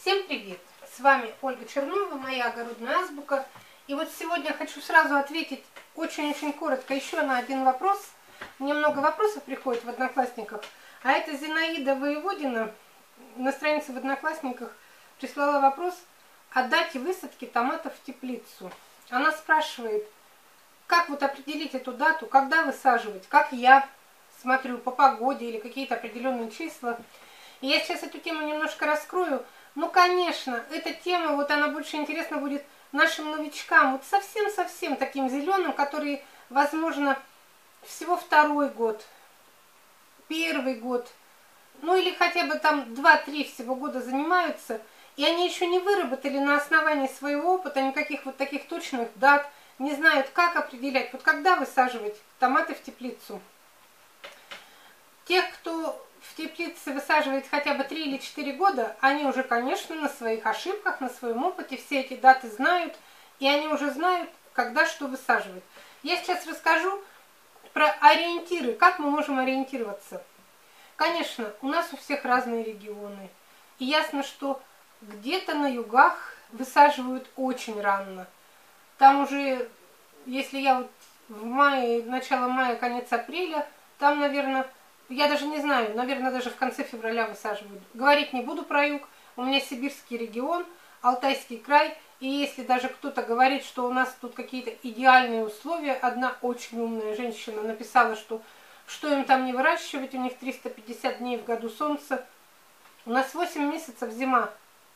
Всем привет! С вами Ольга Чернова, моя огородная азбука. И вот сегодня хочу сразу ответить очень-очень коротко еще на один вопрос. Мне много вопросов приходит в Одноклассниках. А это Зинаида Воеводина на странице в Одноклассниках прислала вопрос о дате высадки томатов в теплицу. Она спрашивает, как вот определить эту дату, когда высаживать, как я смотрю по погоде или какие-то определенные числа. И я сейчас эту тему немножко раскрою. Ну, конечно, эта тема, вот она больше интересна будет нашим новичкам, вот совсем-совсем таким зеленым, которые, возможно, всего второй год, первый год, ну или хотя бы там 2-3 всего года занимаются, и они еще не выработали на основании своего опыта никаких вот таких точных дат, не знают, как определять, вот когда высаживать томаты в теплицу. Тех, кто в теплице высаживает хотя бы 3 или 4 года, они уже, конечно, на своих ошибках, на своем опыте все эти даты знают, и они уже знают, когда что высаживать. Я сейчас расскажу про ориентиры, как мы можем ориентироваться. Конечно, у нас у всех разные регионы. И ясно, что где-то на югах высаживают очень рано. Там уже, если я вот в мае, начало мая, конец апреля, там, наверное, я даже не знаю, наверное, даже в конце февраля высаживают. Говорить не буду про юг. У меня сибирский регион, Алтайский край. И если даже кто-то говорит, что у нас тут какие-то идеальные условия, одна очень умная женщина написала, что что им там не выращивать, у них 350 дней в году солнца. У нас 8 месяцев зима.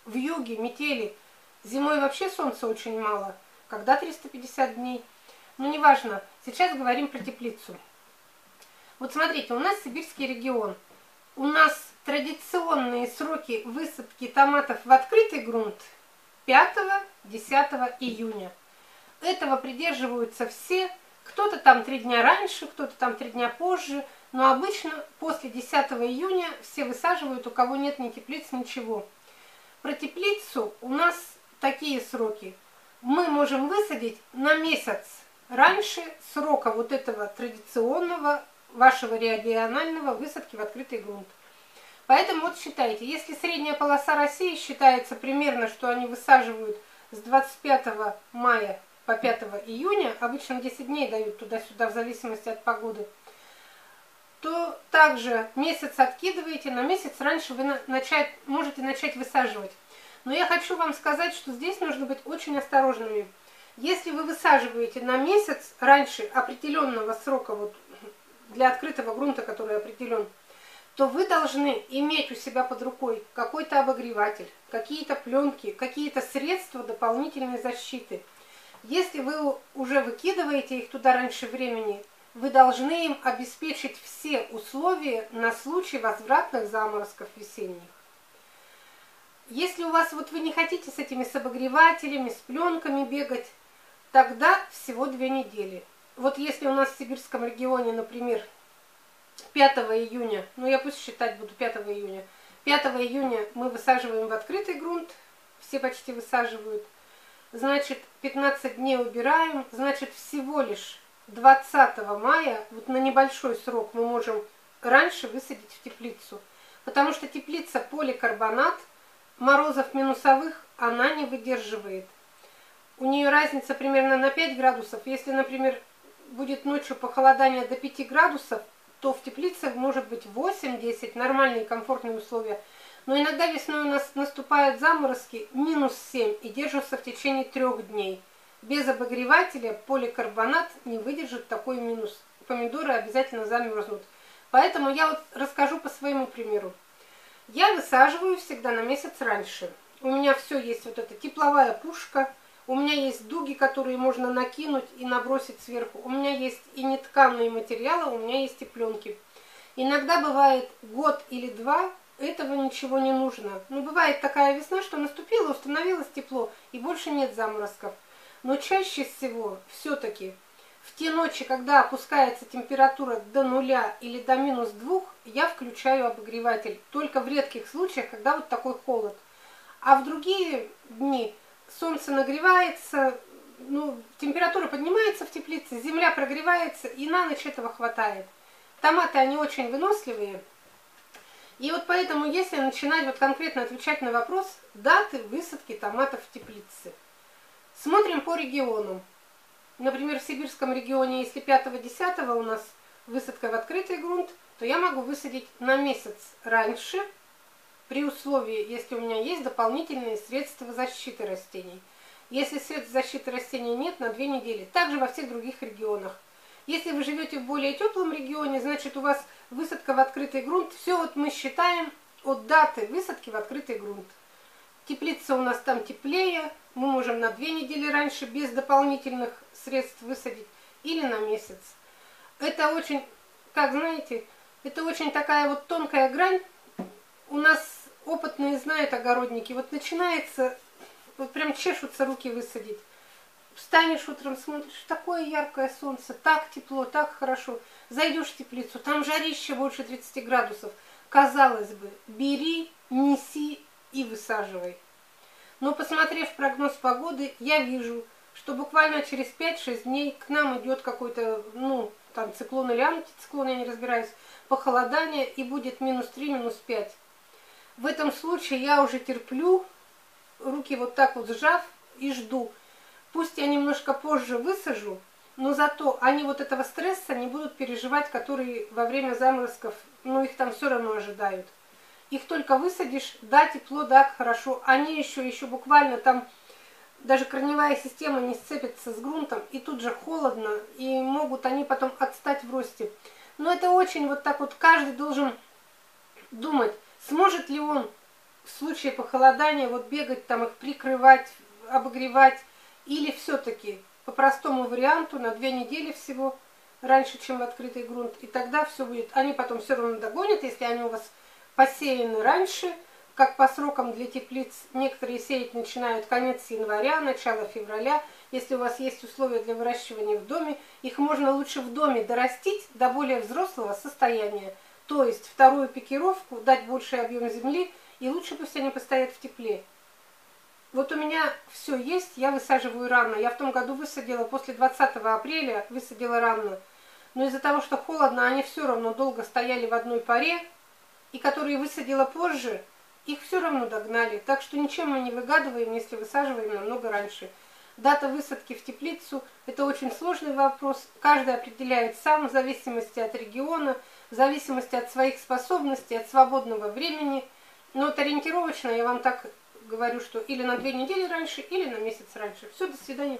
В юге метели. Зимой вообще солнца очень мало. Когда 350 дней? Ну, неважно. Сейчас говорим про теплицу. Вот смотрите, у нас сибирский регион. У нас традиционные сроки высадки томатов в открытый грунт 5-10 июня. Этого придерживаются все. Кто-то там три дня раньше, кто-то там три дня позже. Но обычно после 10 июня все высаживают, у кого нет ни теплиц, ничего. Про теплицу у нас такие сроки. Мы можем высадить на месяц раньше срока вот этого традиционного вашего регионального высадки в открытый грунт. Поэтому вот считайте, если средняя полоса России считается примерно, что они высаживают с 25 мая по 5 июня, обычно 10 дней дают туда-сюда в зависимости от погоды, то также месяц откидываете, на месяц раньше вы начать, можете начать высаживать. Но я хочу вам сказать, что здесь нужно быть очень осторожными. Если вы высаживаете на месяц раньше определенного срока вот для открытого грунта, который определен, то вы должны иметь у себя под рукой какой-то обогреватель, какие-то пленки, какие-то средства дополнительной защиты. Если вы уже выкидываете их туда раньше времени, вы должны им обеспечить все условия на случай возвратных заморозков весенних. Если у вас вот вы не хотите с этими с обогревателями, с пленками бегать, тогда всего две недели – вот если у нас в Сибирском регионе, например, 5 июня, ну я пусть считать буду 5 июня, 5 июня мы высаживаем в открытый грунт, все почти высаживают, значит 15 дней убираем, значит всего лишь 20 мая, вот на небольшой срок мы можем раньше высадить в теплицу, потому что теплица поликарбонат, морозов минусовых она не выдерживает. У нее разница примерно на 5 градусов. Если, например, будет ночью похолодание до 5 градусов, то в теплице может быть 8-10, нормальные комфортные условия. Но иногда весной у нас наступают заморозки минус 7 и держатся в течение трех дней. Без обогревателя поликарбонат не выдержит такой минус. Помидоры обязательно замерзнут. Поэтому я вот расскажу по своему примеру. Я высаживаю всегда на месяц раньше. У меня все есть вот эта тепловая пушка – у меня есть дуги, которые можно накинуть и набросить сверху. У меня есть и нетканные материалы, у меня есть и пленки. Иногда бывает год или два, этого ничего не нужно. Но ну, бывает такая весна, что наступила, установилось тепло, и больше нет заморозков. Но чаще всего все-таки в те ночи, когда опускается температура до нуля или до минус двух, я включаю обогреватель. Только в редких случаях, когда вот такой холод. А в другие дни солнце нагревается, ну, температура поднимается в теплице, земля прогревается, и на ночь этого хватает. Томаты, они очень выносливые. И вот поэтому, если начинать вот конкретно отвечать на вопрос даты высадки томатов в теплице, смотрим по регионам. Например, в сибирском регионе, если 5-10 у нас высадка в открытый грунт, то я могу высадить на месяц раньше, при условии, если у меня есть дополнительные средства защиты растений. Если средств защиты растений нет, на две недели. Также во всех других регионах. Если вы живете в более теплом регионе, значит у вас высадка в открытый грунт. Все вот мы считаем от даты высадки в открытый грунт. Теплица у нас там теплее, мы можем на две недели раньше без дополнительных средств высадить или на месяц. Это очень, как знаете, это очень такая вот тонкая грань. У нас опытные знают огородники. Вот начинается, вот прям чешутся руки высадить. Встанешь утром, смотришь, такое яркое солнце, так тепло, так хорошо. Зайдешь в теплицу, там жарище больше 30 градусов. Казалось бы, бери, неси и высаживай. Но посмотрев прогноз погоды, я вижу, что буквально через 5-6 дней к нам идет какой-то, ну, там циклон или антициклон, я не разбираюсь, похолодание, и будет минус 3, минус 5. В этом случае я уже терплю, руки вот так вот сжав и жду. Пусть я немножко позже высажу, но зато они вот этого стресса не будут переживать, которые во время заморозков, ну их там все равно ожидают. Их только высадишь, да, тепло, да, хорошо. Они еще, еще буквально там даже корневая система не сцепится с грунтом, и тут же холодно, и могут они потом отстать в росте. Но это очень вот так вот каждый должен думать, сможет ли он в случае похолодания вот бегать там их прикрывать, обогревать, или все-таки по простому варианту на две недели всего раньше, чем в открытый грунт, и тогда все будет. Они потом все равно догонят, если они у вас посеяны раньше, как по срокам для теплиц, некоторые сеять начинают конец января, начало февраля. Если у вас есть условия для выращивания в доме, их можно лучше в доме дорастить до более взрослого состояния. То есть вторую пикировку, дать больший объем земли, и лучше пусть они постоят в тепле. Вот у меня все есть, я высаживаю рано. Я в том году высадила после 20 апреля, высадила рано. Но из-за того, что холодно, они все равно долго стояли в одной паре. И которые высадила позже, их все равно догнали. Так что ничем мы не выгадываем, если высаживаем намного раньше. Дата высадки в теплицу – это очень сложный вопрос. Каждый определяет сам в зависимости от региона, в зависимости от своих способностей, от свободного времени. Но вот ориентировочно я вам так говорю, что или на две недели раньше, или на месяц раньше. Все, до свидания.